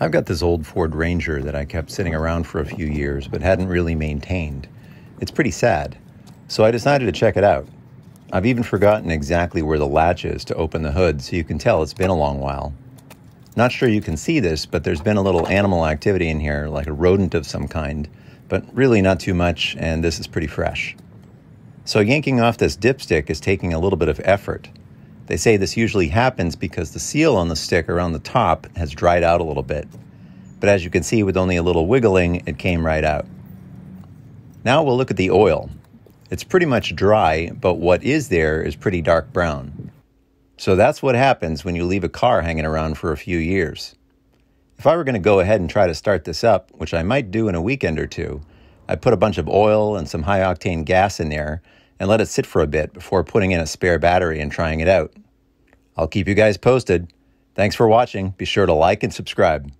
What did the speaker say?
I've got this old Ford Ranger that I kept sitting around for a few years but hadn't really maintained. It's pretty sad, so I decided to check it out. I've even forgotten exactly where the latch is to open the hood so you can tell it's been a long while. Not sure you can see this, but there's been a little animal activity in here, like a rodent of some kind, but really not too much, and this is pretty fresh. So yanking off this dipstick is taking a little bit of effort. They say this usually happens because the seal on the stick around the top has dried out a little bit. But as you can see with only a little wiggling, it came right out. Now we'll look at the oil. It's pretty much dry, but what is there is pretty dark brown. So that's what happens when you leave a car hanging around for a few years. If I were going to go ahead and try to start this up, which I might do in a weekend or two, I'd put a bunch of oil and some high octane gas in there and let it sit for a bit before putting in a spare battery and trying it out. I'll keep you guys posted. Thanks for watching. Be sure to like and subscribe.